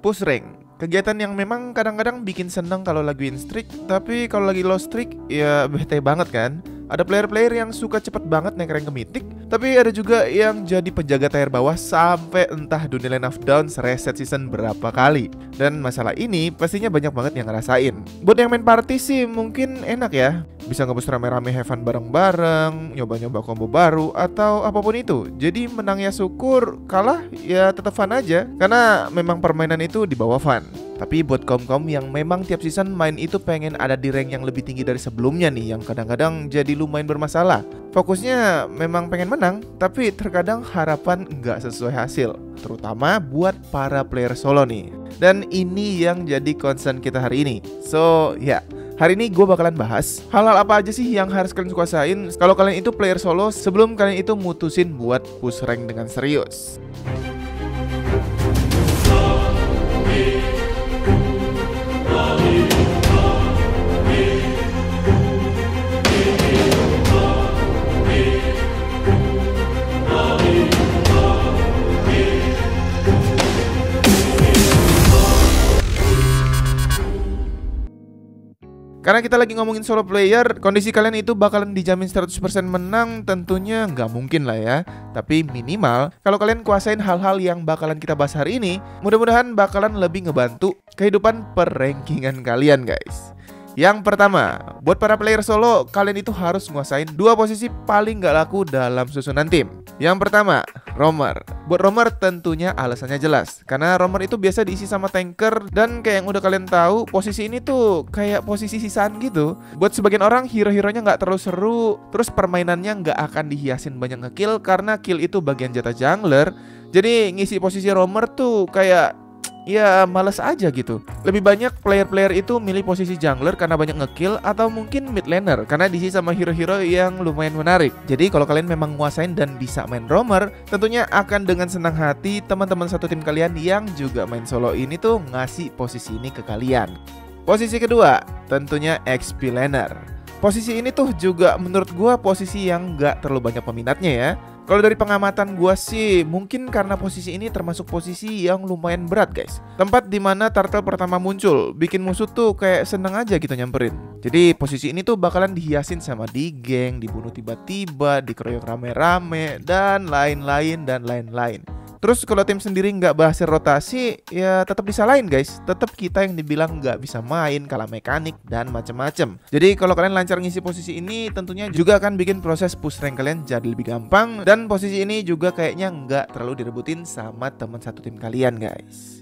push rank. Kegiatan yang memang kadang-kadang bikin seneng kalau lagi win streak, tapi kalau lagi low streak ya bete banget kan. Ada player-player yang suka cepet banget naik rank ke mythic, tapi ada juga yang jadi penjaga tier bawah sampai entah dunia line of downs reset season berapa kali. Dan masalah ini pastinya banyak banget yang ngerasain. Buat yang main party sih mungkin enak ya, bisa ngebus rame-rame have fun bareng-bareng, nyoba-nyoba combo baru atau apa pun itu. Jadi menang ya syukur, kalah ya tetap fun aja. Karena memang permainan itu di bawah fun. Tapi buat kaum-kaum yang memang tiap season main itu pengen ada di rank yang lebih tinggi dari sebelumnya nih Yang kadang-kadang jadi lumayan bermasalah. Fokusnya memang pengen menang Tapi terkadang harapan nggak sesuai hasil. Terutama buat para player solo nih. Dan ini yang jadi concern kita hari ini. So ya Hari ini gue bakalan bahas hal-hal apa aja sih yang harus kalian kuasain kalau kalian itu player solo sebelum kalian itu mutusin buat push rank dengan serius. Karena kita lagi ngomongin solo player, kondisi kalian itu bakalan dijamin 100% menang tentunya nggak mungkin lah ya. Tapi minimal, kalau kalian kuasain hal-hal yang bakalan kita bahas hari ini, mudah-mudahan bakalan lebih ngebantu kehidupan perrankingan kalian guys. Yang pertama, buat para player solo, kalian itu harus nguasain dua posisi paling gak laku dalam susunan tim. Yang pertama, roamer. Buat roamer tentunya alasannya jelas, karena roamer itu biasa diisi sama tanker dan kayak yang udah kalian tahu, posisi ini tuh kayak posisi sisaan gitu. Buat sebagian orang hero-heronya nggak terlalu seru, terus permainannya nggak akan dihiasin banyak ngekill karena kill itu bagian jatah jungler. Jadi ngisi posisi roamer tuh kayak ya males aja gitu. Lebih banyak player-player itu milih posisi jungler karena banyak ngekill atau mungkin mid laner karena diisi sama hero-hero yang lumayan menarik. Jadi kalau kalian memang nguasain dan bisa main roamer, tentunya akan dengan senang hati teman-teman satu tim kalian yang juga main solo ini tuh ngasih posisi ini ke kalian. Posisi kedua, tentunya XP laner. Posisi ini tuh juga menurut gua posisi yang gak terlalu banyak peminatnya ya. Kalau dari pengamatan gua sih, mungkin karena posisi ini termasuk posisi yang lumayan berat guys. Tempat di mana turtle pertama muncul, bikin musuh tuh kayak seneng aja gitu nyamperin. Jadi posisi ini tuh bakalan dihiasin sama di geng, dibunuh tiba-tiba, dikeroyok rame-rame, dan lain-lain dan lain-lain. Terus kalau tim sendiri nggak bahas rotasi, ya tetap disalahin guys. Tetap kita yang dibilang nggak bisa main, kalah mekanik dan macem-macem. Jadi kalau kalian lancar ngisi posisi ini, tentunya juga akan bikin proses push rank kalian jadi lebih gampang. Dan posisi ini juga kayaknya nggak terlalu direbutin sama teman satu tim kalian guys.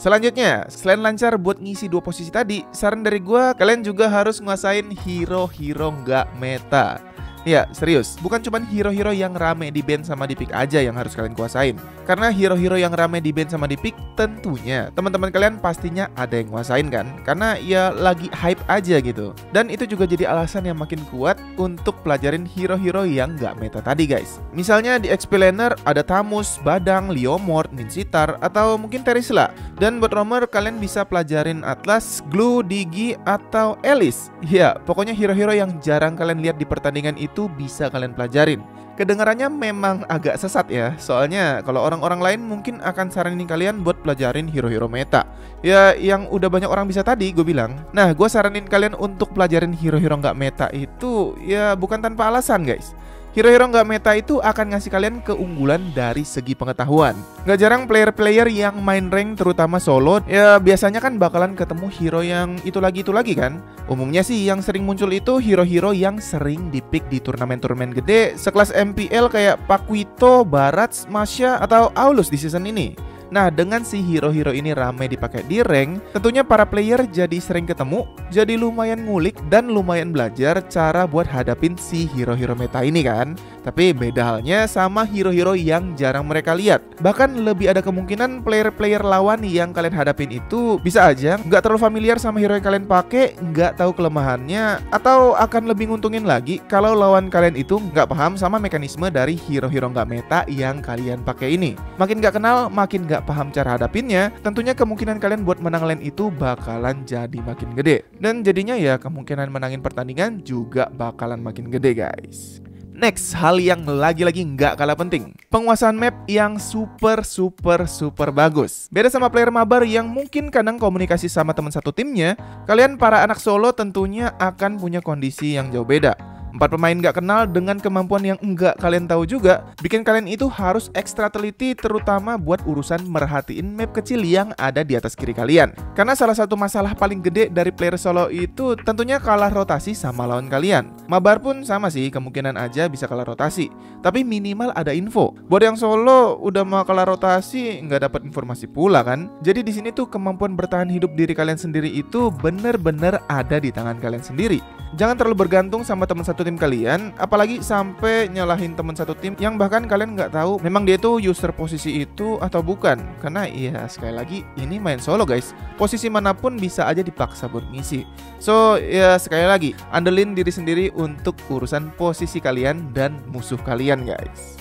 Selanjutnya, selain lancar buat ngisi dua posisi tadi, saran dari gue kalian juga harus nguasain hero-hero nggak meta. Ya, serius. Bukan cuma hero-hero yang rame di band sama di pick aja yang harus kalian kuasain. Karena hero-hero yang rame di band sama di pick tentunya teman-teman kalian pastinya ada yang nguasain kan? Karena ya lagi hype aja gitu. Dan itu juga jadi alasan yang makin kuat untuk pelajarin hero-hero yang gak meta tadi guys. Misalnya di XP Laner ada Tamus, Badang, Liomord, Minsitar, atau mungkin Terisla. Dan buat romer kalian bisa pelajarin Atlas, Glue, Digi, atau Alice. Ya, pokoknya hero-hero yang jarang kalian lihat di pertandingan itu itu bisa kalian pelajarin. Kedengarannya memang agak sesat ya, soalnya kalau orang-orang lain mungkin akan saranin kalian buat pelajarin hero-hero meta. Ya, yang udah banyak orang bisa tadi gue bilang. Nah, gue saranin kalian untuk pelajarin hero-hero nggak meta itu ya bukan tanpa alasan guys. Hero-hero nggak meta itu akan ngasih kalian keunggulan dari segi pengetahuan. Gak jarang player-player yang main rank terutama solo, ya biasanya kan bakalan ketemu hero yang itu lagi itu lagi kan. Umumnya sih yang sering muncul itu hero-hero yang sering dipick di turnamen-turnamen gede sekelas MPL kayak Pakuito, Barats, Masya, atau Aulus di season ini. Nah, dengan si hero-hero ini ramai dipakai di rank, tentunya para player jadi sering ketemu, jadi lumayan ngulik dan lumayan belajar cara buat hadapin si hero-hero meta ini kan. Tapi beda halnya sama hero-hero yang jarang mereka lihat. Bahkan lebih ada kemungkinan player-player lawan yang kalian hadapin itu bisa aja nggak terlalu familiar sama hero yang kalian pakai, nggak tahu kelemahannya, atau akan lebih nguntungin lagi kalau lawan kalian itu nggak paham sama mekanisme dari hero-hero nggak meta yang kalian pakai ini. Makin nggak kenal, makin nggak paham cara hadapinnya, tentunya kemungkinan kalian buat menang lane itu bakalan jadi makin gede. Dan jadinya ya kemungkinan menangin pertandingan juga bakalan makin gede guys. Next, hal yang lagi-lagi nggak kalah penting. Penguasaan map yang super super super bagus. Beda sama player mabar yang mungkin kadang komunikasi sama teman satu timnya Kalian para anak solo tentunya akan punya kondisi yang jauh beda Empat pemain gak kenal dengan kemampuan yang enggak kalian tahu juga Bikin kalian itu harus ekstra teliti terutama buat urusan merhatiin map kecil yang ada di atas kiri kalian. Karena salah satu masalah paling gede dari player solo itu tentunya kalah rotasi sama lawan kalian. Mabar pun sama sih kemungkinan aja bisa kalah rotasi. Tapi minimal ada info. Buat yang solo udah mau kalah rotasi nggak dapat informasi pula kan? Jadi di sini tuh kemampuan bertahan hidup diri kalian sendiri itu bener-bener ada di tangan kalian sendiri. Jangan terlalu bergantung sama teman satu tim kalian, apalagi sampai nyalahin teman satu tim yang bahkan kalian nggak tahu memang dia tuh user posisi itu atau bukan. Karena ya sekali lagi ini main solo guys, posisi mana pun bisa aja dipaksa buat ngisi. So ya sekali lagi, andelin diri sendiri untuk urusan posisi kalian dan musuh kalian guys.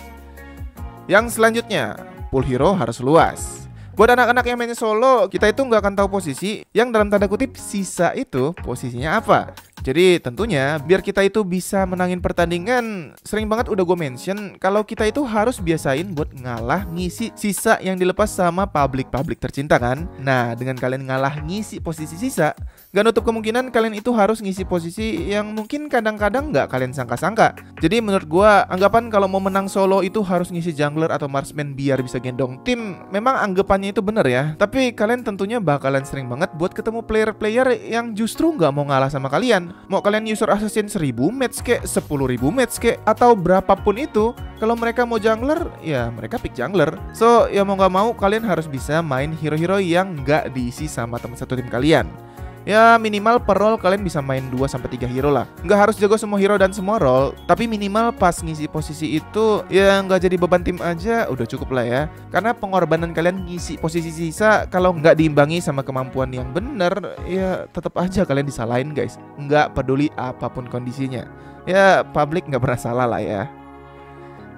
Yang selanjutnya, pool hero harus luas. Buat anak-anak yang main solo, kita itu nggak akan tahu posisi yang dalam tanda kutip sisa itu posisinya apa. Jadi tentunya biar kita itu bisa menangin pertandingan Sering banget udah gue mention Kalau kita itu harus biasain buat ngalah ngisi sisa yang dilepas sama publik-publik tercinta kan? Nah dengan kalian ngalah ngisi posisi sisa Gak nutup kemungkinan kalian itu harus ngisi posisi yang mungkin kadang-kadang gak kalian sangka-sangka. Jadi menurut gue anggapan kalau mau menang solo itu harus ngisi jungler atau marksman biar bisa gendong tim Memang anggapannya itu bener ya. Tapi kalian tentunya bakalan sering banget buat ketemu player-player yang justru gak mau ngalah sama kalian Mau kalian user assassin 1000 match ke 10.000 match ke atau berapapun itu, kalau mereka mau jungler, ya mereka pick jungler. So, ya mau nggak mau kalian harus bisa main hero-hero yang nggak diisi sama teman satu tim kalian. Ya minimal per role kalian bisa main 2 sampai 3 hero lah. Nggak harus jago semua hero dan semua role, tapi minimal pas ngisi posisi itu ya nggak jadi beban tim aja udah cukup lah ya. Karena pengorbanan kalian ngisi posisi sisa kalau nggak diimbangi sama kemampuan yang bener ya tetap aja kalian disalahin guys. Nggak peduli apa pun kondisinya. Ya publik nggak pernah salah lah ya.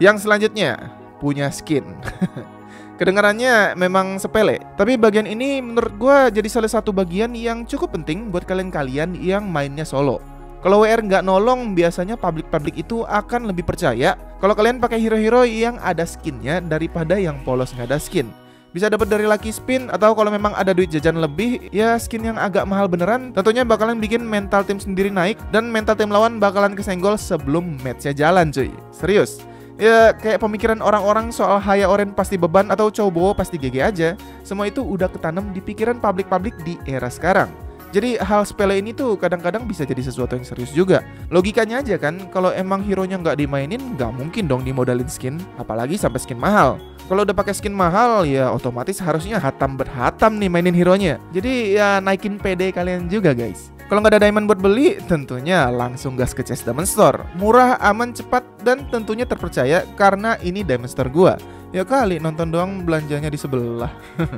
Yang selanjutnya punya skin. Kedengarannya memang sepele, tapi bagian ini menurut gue jadi salah satu bagian yang cukup penting buat kalian-kalian yang mainnya solo. Kalau WR nggak nolong, biasanya publik-publik itu akan lebih percaya kalau kalian pakai hero-hero yang ada skinnya daripada yang polos nggak ada skin. Bisa dapat dari lucky spin atau kalau memang ada duit jajan lebih, ya skin yang agak mahal beneran tentunya bakalan bikin mental tim sendiri naik dan mental tim lawan bakalan kesenggol sebelum matchnya jalan cuy. Serius ya kayak pemikiran orang-orang soal Haya Oren pasti beban atau Chobo pasti GG aja. Semua itu udah ketanam di pikiran publik-publik di era sekarang. Jadi hal sepele ini tuh kadang-kadang bisa jadi sesuatu yang serius juga. Logikanya aja kan, kalau emang hero-nya nggak dimainin, nggak mungkin dong dimodalin skin, apalagi sampai skin mahal. Kalau udah pakai skin mahal, ya otomatis harusnya hatam berhatam nih mainin hero-nya. Jadi ya naikin PD kalian juga guys. Kalau nggak ada diamond buat beli, tentunya langsung gas ke Chess Diamond Store. Murah, aman, cepat, dan tentunya terpercaya karena ini Diamond Store gua. Ya kali nonton doang belanjanya di sebelah.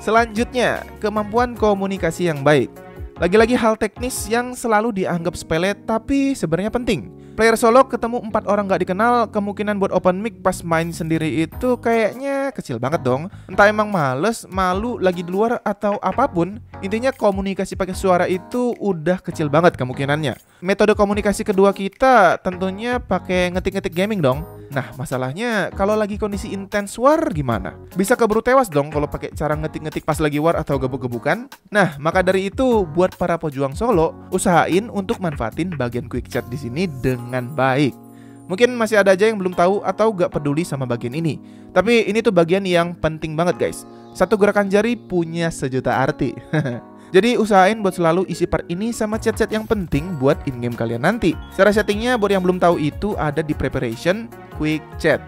Selanjutnya, kemampuan komunikasi yang baik. Lagi-lagi hal teknis yang selalu dianggap sepele tapi sebenarnya penting. Player solo ketemu empat orang gak dikenal, kemungkinan buat open mic pas main sendiri itu kayaknya kecil banget dong. Entah emang males, malu, lagi di luar atau apa pun, intinya komunikasi pakai suara itu udah kecil banget kemungkinannya. Metode komunikasi kedua kita tentunya pakai ngetik-ngetik gaming dong. Nah, masalahnya kalau lagi kondisi intens war gimana? Bisa keburu tewas dong kalau pakai cara ngetik-ngetik pas lagi war atau gebuk-gebukan? Nah, maka dari itu buat para pejuang solo, usahain untuk manfaatin bagian quick chat di sini dengan baik. Mungkin masih ada aja yang belum tahu atau gak peduli sama bagian ini. Tapi ini tuh bagian yang penting banget guys. Satu gerakan jari punya sejuta arti. Jadi usahain buat selalu isi part ini sama chat-chat yang penting buat in-game kalian nanti. Cara settingnya buat yang belum tahu itu ada di preparation, quick chat.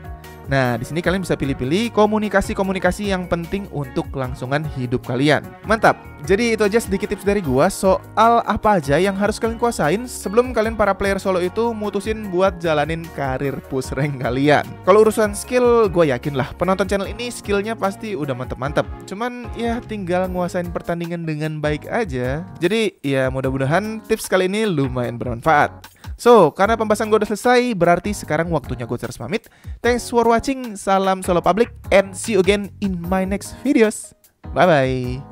Nah, di sini kalian bisa pilih-pilih komunikasi-komunikasi yang penting untuk kelangsungan hidup kalian. Mantap. Jadi itu aja sedikit tips dari gua soal apa aja yang harus kalian kuasain sebelum kalian para player solo itu mutusin buat jalanin karir push rank kalian. Kalau urusan skill, gua yakin lah penonton channel ini skillnya pasti udah mantep-mantep. Cuman ya tinggal nguasain pertandingan dengan baik aja. Jadi ya mudah-mudahan tips kali ini lumayan bermanfaat. So, karena pembahasan gue udah selesai, berarti sekarang waktunya gue harus pamit. Thanks for watching, salam solo public, and see you again in my next videos. Bye-bye.